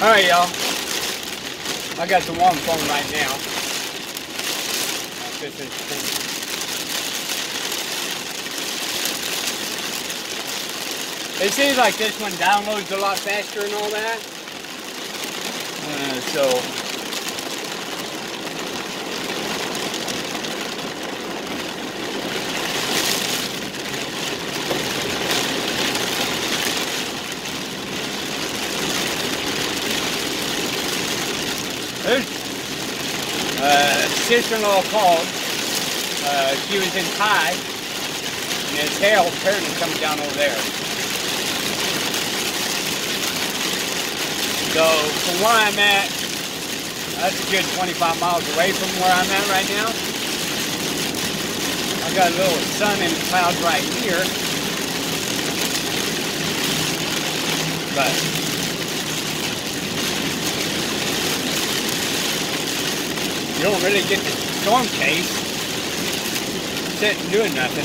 Alright, y'all. I got the one phone right now. This is It seems like this one downloads a lot faster and all that. Uh, so uh, sister-in-law called. Uh, she was in Tye, and there's hail apparently coming down over there. So from where I'm at, that's a good 25 miles away from where I'm at right now. I got a little sun and clouds right here. But You don't really get the storm chase sitting doing nothing.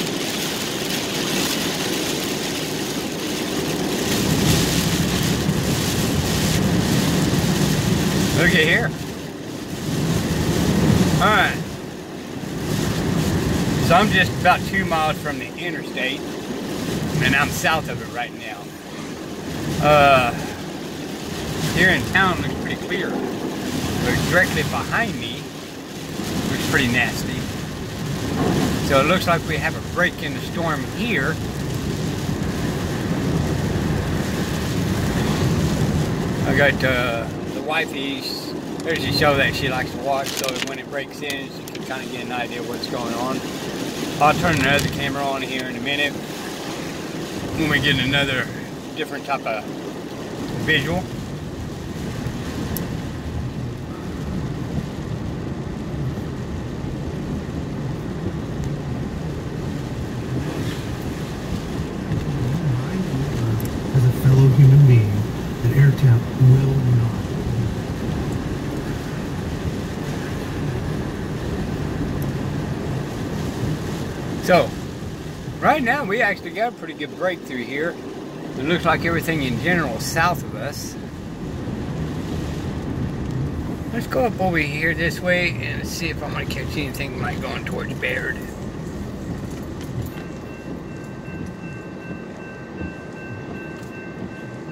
Look at here. Alright. So I'm just about two miles from the interstate. And I'm south of it right now. Uh, here in town looks pretty clear. But directly behind me pretty nasty. So it looks like we have a break in the storm here. I got uh, the wifey's, there's a show that she likes to watch, so when it breaks in, she can kind of get an idea what's going on. I'll turn another camera on here in a minute when we get another different type of visual. So, right now we actually got a pretty good breakthrough here. It looks like everything in general south of us. Let's go up over here this way and see if I'm going to catch anything like going towards Baird.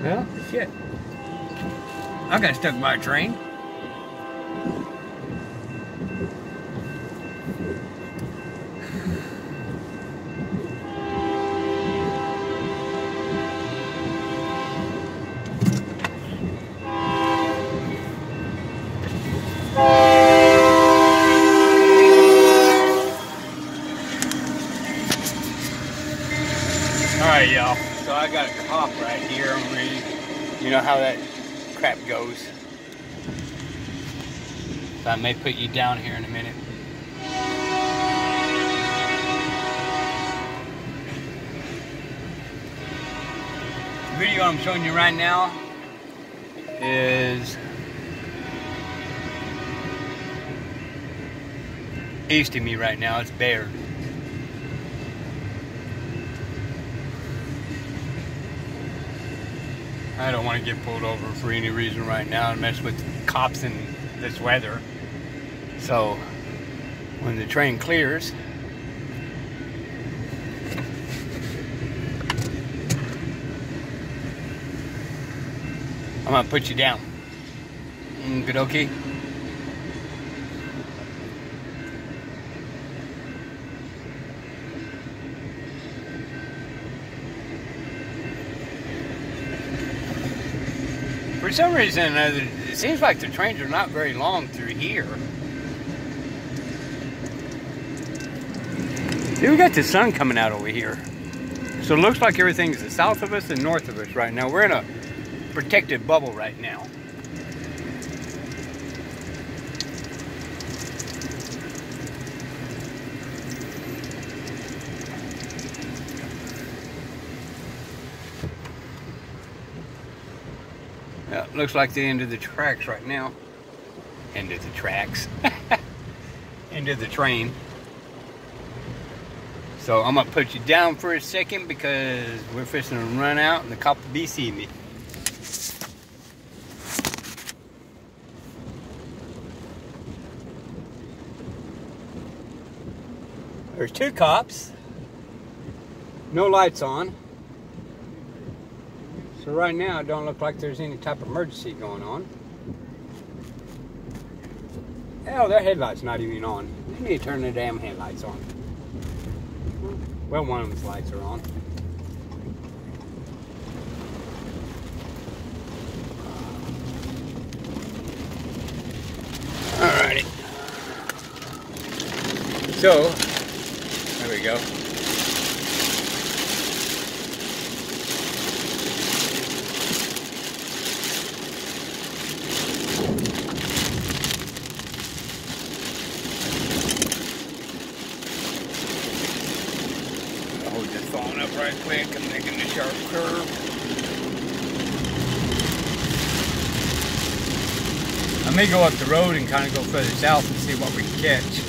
Well, shit. I got stuck by a train. You know how that crap goes. So I may put you down here in a minute. The video I'm showing you right now is east of me right now. It's Baird. I don't want to get pulled over for any reason right now and mess with cops in this weather. So when the train clears, I'm gonna put you down. Mm, good okay. Some reason, uh, it seems like the trains are not very long through here. We got the sun coming out over here. So it looks like everything's south of us and north of us right now. We're in a protected bubble right now. Yeah, looks like the end of the tracks right now. End of the tracks. end of the train. So I'm gonna put you down for a second because we're fishing to run out and the cop will be seeing me. There's two cops, no lights on. So right now it don't look like there's any type of emergency going on. Hell, their headlights not even on. They need to turn their damn headlights on. Well, one of them's lights are on. Alrighty. So, there we go. Hold this phone up right quick. I'm making a sharp curve. I may go up the road and kind of go further south and see what we can catch.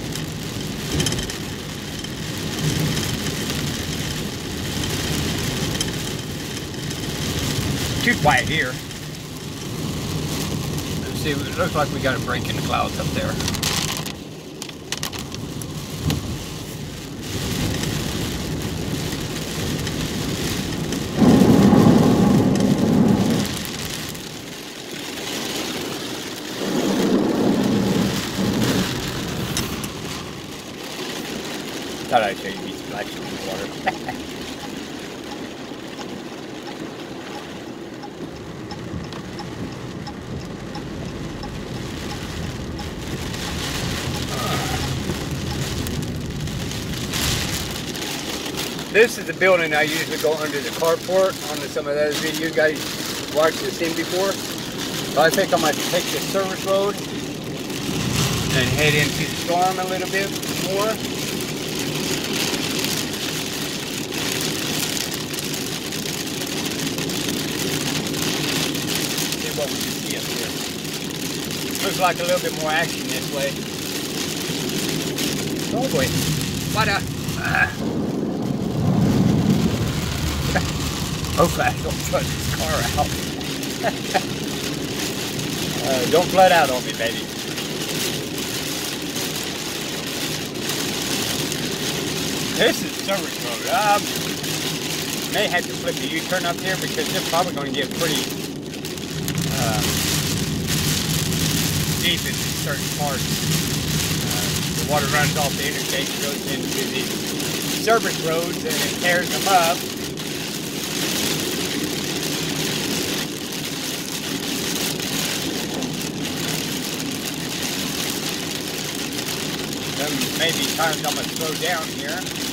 Too quiet here. Let's see, it looks like we got a break in the clouds up there. Thought I'd show you me splashing in the water. This is the building I usually go under the carport on the, some of those videos you guys watched this in before. So I think I might take this service road and head into the storm a little bit more. What we can see up here. Looks like a little bit more action this way. Oh boy. What a... Ah. Hopefully I don't flood this car out. uh, don't flood out on me, baby. This is service road. Um, may have to flip the U-turn up here because they're probably going to get pretty deep in certain parts. Uh, the water runs off the interstate and goes into the service roads and it tears them up. Then maybe times I'm gonna slow down here.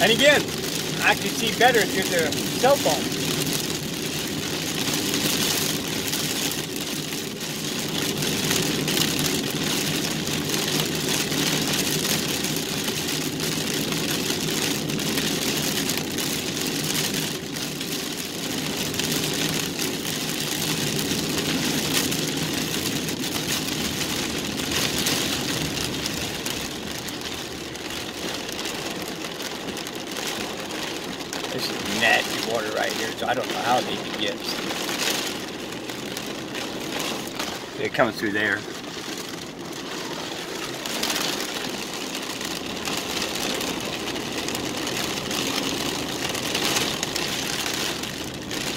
And again, I can see better through the cell phone. Nasty water right here, so I don't know how deep it gets. It comes through there.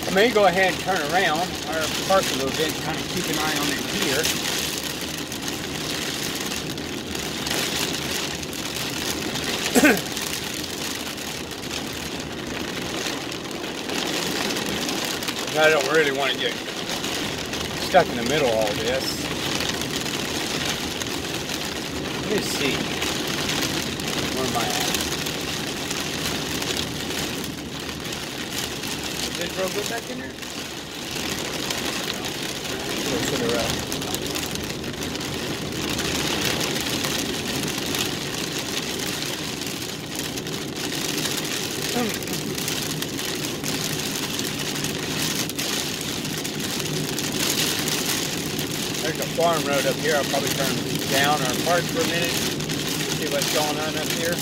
I may go ahead and turn around or park a little bit and kind of keep an eye on it here. I don't really want to get stuck in the middle of all this. Let me see. Where am I at? Did road go back in there? No. To the road. There's farm road up here. I'll probably turn down or park for a minute, see what's going on up here.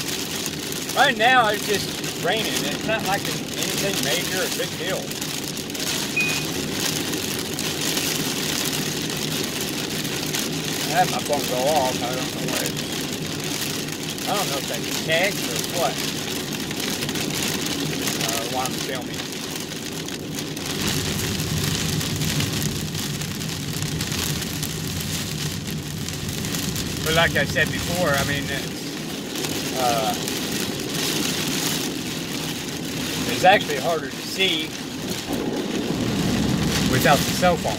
Right now, it's just raining. It's not like anything major or big deal. I had my phone go off. I don't know where I don't know if that's text or what. Uh, while I'm filming. But like I said before, I mean, it's, uh, it's actually harder to see without the cell phone.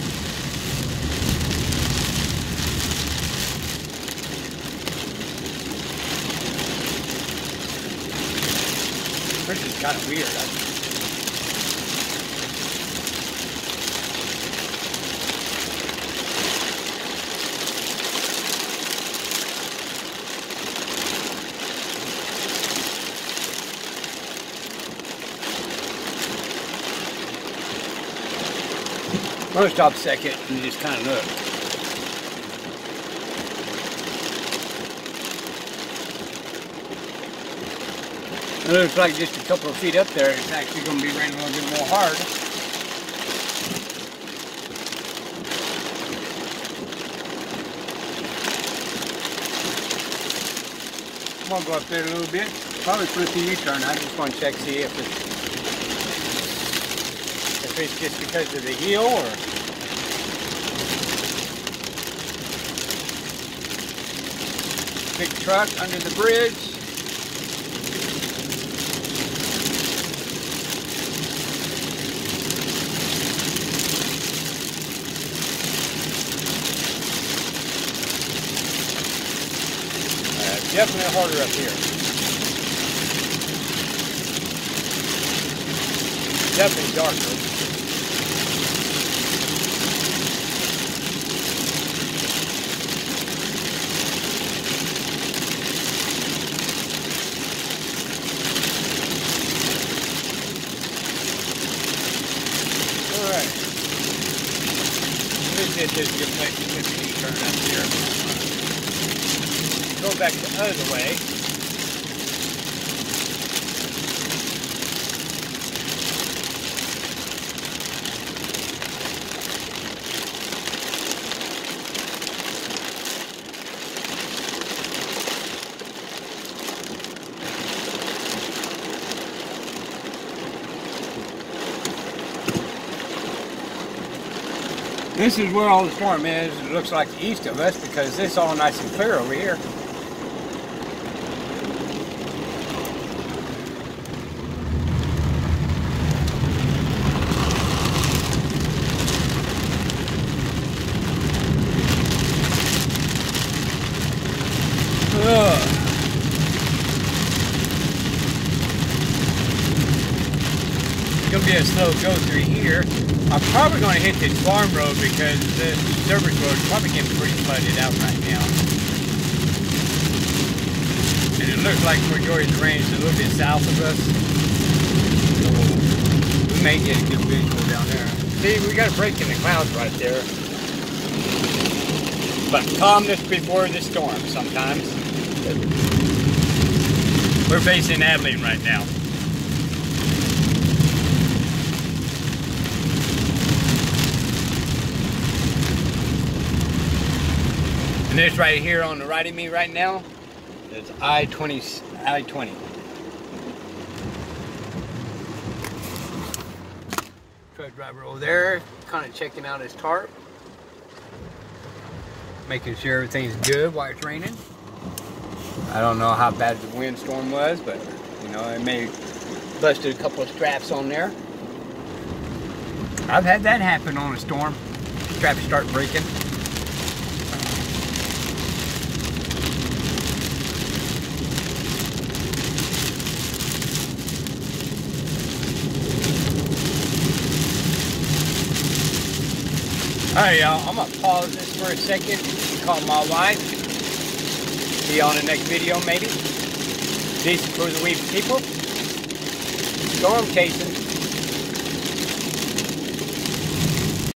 Which is kind of weird. I, I'm stop second and you just kind of look. It looks like just a couple of feet up there, it's actually gonna be raining a little bit more hard. I'm gonna go up there a little bit, probably flip the U-turn. I just want to check, see if it's it's just because of the heel or big truck under the bridge. Uh, definitely harder up here. Definitely darker. Alright. This is just your place to put the U-turn up here. Go back the way. This is where all the storm is. It looks like east of us because it's all nice and clear over here. Ugh. It's gonna be a slow go through here. I'm probably gonna hit this farm road because the service road is probably getting pretty flooded out right now. And it looks like majority of the rain is a little bit south of us. So we may get a good visual down there. See, we got a break in the clouds right there. But calmness before the storm sometimes. We're facing Abilene right now. This right here on the right of me right now is I-20, I-20. Truck driver over there, kind of checking out his tarp. Making sure everything's good while it's raining. I don't know how bad the windstorm was, but you know, it may busted a couple of straps on there. I've had that happen on a storm. Straps start breaking. Alright y'all, I'm gonna pause this for a second, call my wife. See on the next video maybe. Diesel We The People. Storm chasing.